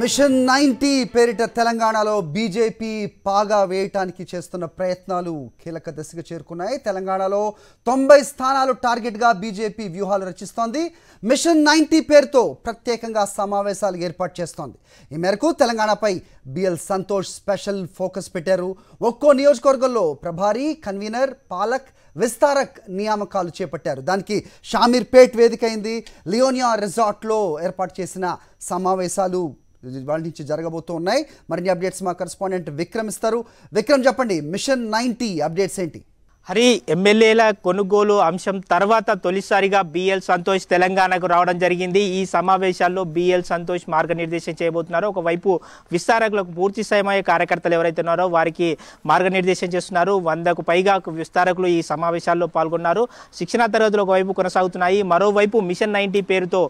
Machine ninety పేరిట తెలంగాణలో BJP పాగా వేయటానికి చేస్తున్న ప్రయత్నాలు కీలక దశకు చేరుకున్నాయి. తెలంగాణలో తొంభై స్థానాలు టార్గెట్గా బీజేపీ వ్యూహాలు రచిస్తోంది. మిషన్ నైన్టీ పేరుతో ప్రత్యేకంగా సమావేశాలు ఏర్పాటు చేస్తోంది. ఈ మేరకు తెలంగాణపై బిఎల్ సంతోష్ స్పెషల్ ఫోకస్ పెట్టారు. ఒక్కో నియోజకవర్గంలో ప్రభారీ కన్వీనర్ పాలక్ విస్తారక్ నియామకాలు చేపట్టారు. దానికి షామీర్పేట్ వేదిక అయింది. లియోనియా రిజార్ట్లో ఏర్పాటు చేసిన సమావేశాలు వాళ్ళ నుంచి జరగబోతూ ఉన్నాయి. మరిన్ని అప్డేట్స్ మా కరెస్పాండెంట్ విక్రమ్ ఇస్తారు. విక్రమ్ చెప్పండి మిషన్ నైన్టీ అప్డేట్స్ ఏంటి? హరి ఎమ్మెల్యేల కొనుగోలు అంశం తర్వాత తొలిసారిగా బిఎల్ సంతోష్ తెలంగాణకు రావడం జరిగింది. ఈ సమావేశాల్లో బిఎల్ సంతోష్ మార్గనిర్దేశం చేయబోతున్నారు. ఒకవైపు విస్తారకులకు పూర్తి సమయ కార్యకర్తలు ఎవరైతే ఉన్నారో వారికి మార్గనిర్దేశం చేస్తున్నారు. వందకు పైగా విస్తారకులు ఈ సమావేశాల్లో పాల్గొన్నారు. శిక్షణా తరగతులు ఒకవైపు కొనసాగుతున్నాయి. మరోవైపు మిషన్ నైన్టీ పేరుతో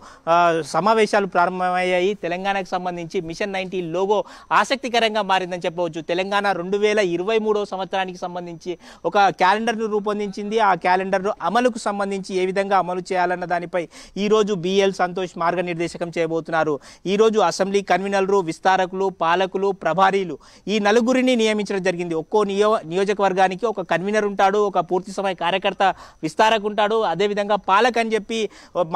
సమావేశాలు ప్రారంభమయ్యాయి. తెలంగాణకు సంబంధించి మిషన్ నైంటీ లోగో ఆసక్తికరంగా మారిందని చెప్పవచ్చు. తెలంగాణ రెండు వేల ఇరవై మూడో సంవత్సరానికి సంబంధించి ఒక క్యాలెండర్ను రూపొందించింది. ఆ క్యాలెండర్ను అమలుకు సంబంధించి ఏ విధంగా అమలు చేయాలన్న దానిపై ఈ రోజు బిఎల్ సంతోష్ మార్గనిర్దేశకం చేయబోతున్నారు. ఈరోజు అసెంబ్లీ కన్వీనర్లు విస్తారకులు పాలకులు ప్రభారీలు ఈ నలుగురిని నియమించడం జరిగింది. ఒక్కో నియో నియోజకవర్గానికి ఒక కన్వీనర్ ఉంటాడు ఒక పూర్తి సమయ కార్యకర్త విస్తారకు ఉంటాడు. అదేవిధంగా పాలక్ అని చెప్పి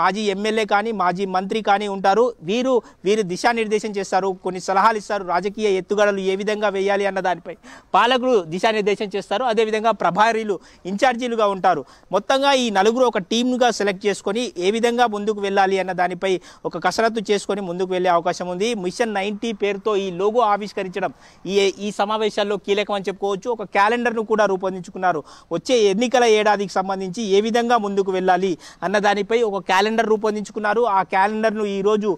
మాజీ ఎమ్మెల్యే కానీ మాజీ మంత్రి కానీ ఉంటారు. వీరు వీరు దిశానిర్దేశం చేస్తారు. కొన్ని సలహాలు ఇస్తారు. రాజకీయ ఎత్తుగడలు ఏ విధంగా వేయాలి అన్న దానిపై పాలకులు దిశానిర్దేశం చేస్తారు. అదేవిధంగా ప్రభారీలు ఇన్ఛార్జీలుగా ఉంటారు. మొత్తంగా ఈ నలుగురు ఒక టీమ్గా సెలెక్ట్ చేసుకొని ఏ విధంగా ముందుకు వెళ్ళాలి అన్న దానిపై ఒక కసరత్తు చేసుకొని ముందుకు వెళ్ళే అవకాశం ఉంది. మిషన్ నైన్టీ పేరుతో ఈ లోగో ఆవిష్కరించడం ఈ ఈ సమావేశాల్లో కీలకం అని చెప్పుకోవచ్చు. ఒక క్యాలెండర్ను కూడా రూపొందించుకున్నారు. వచ్చే ఎన్నికల ఏడాదికి సంబంధించి ఏ విధంగా ముందుకు వెళ్ళాలి అన్న దానిపై ఒక క్యాలెండర్ రూపొందించుకున్నారు. ఆ క్యాలెండర్ను ఈరోజు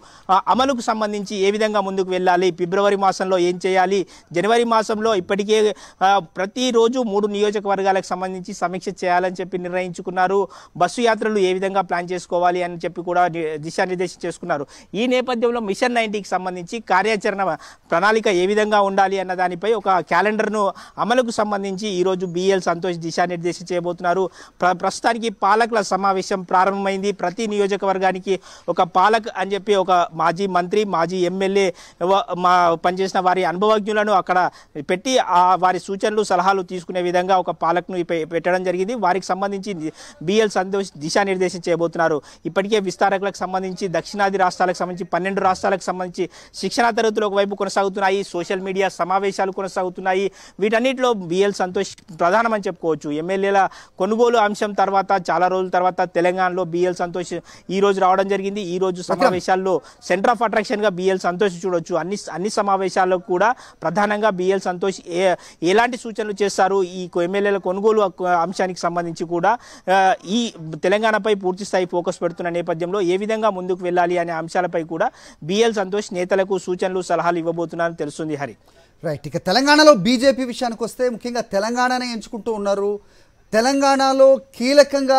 అమలుకు సంబంధించి ఏ విధంగా ముందుకు వెళ్ళాలి ఫిబ్రవరి మాసంలో ఏం చేయాలి జనవరి మాసంలో ఇప్పటికే ప్రతిరోజు మూడు నియోజకవర్గాలకు సంబంధించి సమీక్ష చేయాలని చెప్పి నిర్ణయించుకున్నారు. బస్సు యాత్రలు ఏ విధంగా ప్లాన్ చేసుకోవాలి అని చెప్పి కూడా దిశానిర్దేశం చేసుకున్నారు. ఈ నేపథ్యంలో మిషన్ నైన్టీకి సంబంధించి కార్యాచరణ ప్రణాళిక ఏ విధంగా ఉండాలి అన్న దానిపై ఒక క్యాలెండర్ను అమలుకు సంబంధించి ఈరోజు బిఎల్ సంతోష్ దిశానిర్దేశం చేయబోతున్నారు. ప్ర- ప్రస్తుతానికి పాలకుల సమావేశం ప్రారంభమైంది. ప్రతి నియోజకవర్గానికి ఒక పాలక్ అని చెప్పి ఒక మాజీ మంత్రి మాజీ ఎమ్మెల్యే మా పనిచేసిన వారి అనుభవజ్ఞులను అక్కడ పెట్టి ఆ వారి సూచనలు సలహాలు తీసుకునే విధంగా ఒక పాలక్ను పెట్టడం జరిగింది. వారికి సంబంధించి బిఎల్ సంతోష్ దిశానిర్దేశం చేయబోతున్నారు. ఇప్పటికే విస్తారకులకు సంబంధించి దక్షిణాది రాష్ట్రాలకు సంబంధించి పన్నెండు రాష్ట్రాలకు సంబంధించి శిక్షణా తరగతులు ఒకవైపు కొనసాగుతున్నాయి. సోషల్ మీడియా సమావేశాలు కొనసాగుతున్నాయి. వీటన్నిటిలో బిఎల్ సంతోష్ ప్రధానమని చెప్పుకోవచ్చు. ఎమ్మెల్యేల కొనుగోలు అంశం తర్వాత చాలా రోజుల తర్వాత తెలంగాణలో బిఎల్ సంతోష్ ఈ రోజు రావడం జరిగింది. ఈ రోజు సమావేశాల్లో సెంటర్ ఆఫ్ అట్రాక్షన్గా బిఎల్ సంతోష్ చూడొచ్చు. అన్ని అన్ని సమావేశాల్లో కూడా ప్రధానంగా బిఎల్ సంతోష్ ఎలాంటి సూచనలు చేస్తారు? ఈ ఎమ్మెల్యేల కొనుగోలు అంశానికి సంబంధించి కూడా ఈ తెలంగాణపై పూర్తి స్థాయి ఫోకస్ పెడుతున్న నేపథ్యంలో ఏ విధంగా ముందుకు వెళ్ళాలి అనే అంశాలపై కూడా బిఎల్ సంతోష్ నేతలకు సూచనలు సలహాలు ఇవ్వబోతున్నారని తెలుస్తుంది హరి. రైట్. ఇక తెలంగాణలో బీజేపీ విషయానికి వస్తే ముఖ్యంగా తెలంగాణనే ఎంచుకుంటూ ఉన్నారు. తెలంగాణలో కీలకంగా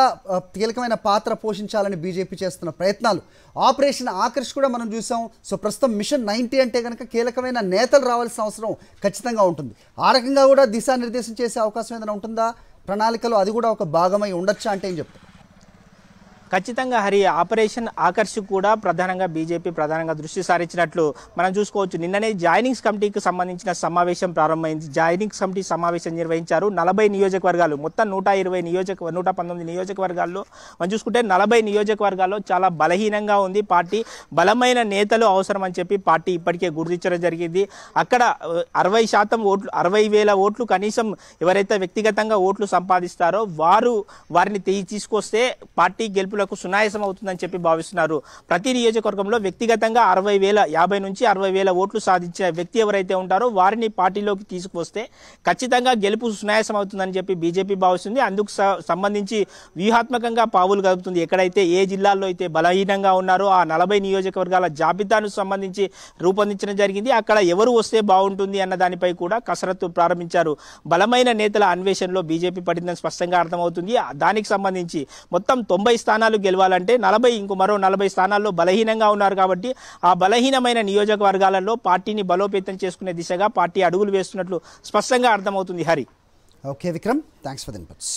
కీలకమైన పాత్ర పోషించాలని బీజేపీ చేస్తున్న ప్రయత్నాలు. ఆపరేషన్ ఆకర్ష్ కూడా మనం చూసాం. సో ప్రస్తుతం మిషన్ నైంటీ అంటే కనుక కీలకమైన నేతలు రావాల్సిన అవసరం ఖచ్చితంగా ఉంటుంది. ఆ రకంగా కూడా దిశానిర్దేశం చేసే అవకాశం ఏదైనా ఉంటుందా? ప్రణాళికలో అది కూడా ఒక భాగమై ఉండొచ్చా అంటే ఏం చెప్తారు? ఖచ్చితంగా హరి ఆపరేషన్ ఆకర్ష్ కూడా ప్రధానంగా బీజేపీ ప్రధానంగా దృష్టి సారించినట్లు మనం చూసుకోవచ్చు. నిన్ననే జాయినింగ్స్ కమిటీకి సంబంధించిన సమావేశం ప్రారంభమైంది. జాయినింగ్స్ కమిటీ సమావేశం నిర్వహించారు. నలభై నియోజకవర్గాలు మొత్తం నూట ఇరవై నియోజక నూట పంతొమ్మిది నియోజకవర్గాల్లో మనం చూసుకుంటే నలభై నియోజకవర్గాల్లో చాలా బలహీనంగా ఉంది. పార్టీ బలమైన నేతలు అవసరం అని చెప్పి పార్టీ ఇప్పటికే గుర్తించడం జరిగింది. అక్కడ అరవై శాతం ఓట్లు అరవై వేల ఓట్లు కనీసం ఎవరైతే వ్యక్తిగతంగా ఓట్లు సంపాదిస్తారో వారు వారిని తీసుకొస్తే పార్టీ గెలుపులో గెలుపులకు సునాయసం అవుతుందని చెప్పి భావిస్తున్నారు. ప్రతి నియోజకవర్గంలో వ్యక్తిగతంగా అరవై వేల యాభై నుంచి అరవై వేల ఓట్లు సాధించే వ్యక్తి ఎవరైతే ఉంటారో వారిని పార్టీలోకి తీసుకువస్తే ఖచ్చితంగా గెలుపు సునాయాసం అవుతుందని చెప్పి బీజేపీ భావిస్తుంది. అందుకు సంబంధించి వ్యూహాత్మకంగా పావులు కదుపుతుంది. ఎక్కడైతే ఏ జిల్లాల్లో అయితే బలహీనంగా ఉన్నారో ఆ నలభై నియోజకవర్గాల జాబితాను సంబంధించి రూపొందించడం జరిగింది. అక్కడ ఎవరు వస్తే బాగుంటుంది అన్న దానిపై కూడా కసరత్తు ప్రారంభించారు. బలమైన నేతల అన్వేషణలో బీజేపీ పడిందని స్పష్టంగా అర్థమవుతుంది. దానికి సంబంధించి మొత్తం తొంభై స్థానాలు స్థానాలు గెలవాలంటే నలభై ఇంకో మరో నలభై స్థానాల్లో బలహీనంగా ఉన్నారు కాబట్టి ఆ బలహీనమైన నియోజకవర్గాలలో పార్టీని బలోపేతం చేసుకునే దిశగా పార్టీ అడుగులు వేస్తున్నట్లు స్పష్టంగా అర్థమవుతుంది. Hari. Okay Vikram thanks for the inputs